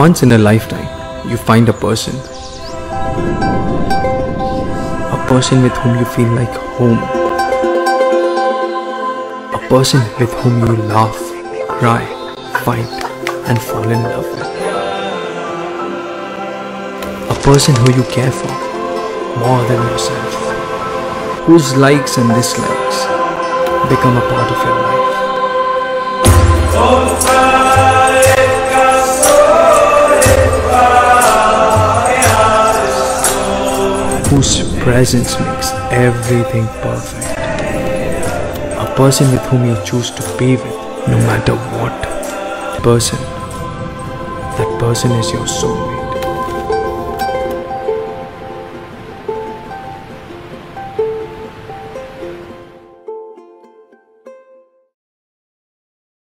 Once in a lifetime, you find a person. A person with whom you feel like home. A person with whom you laugh, cry, fight, and fall in love with. A person who you care for more than yourself. Whose likes and dislikes become a part of your life. Whose presence makes everything perfect. A person with whom you choose to be with, no matter what person. That person is your soulmate.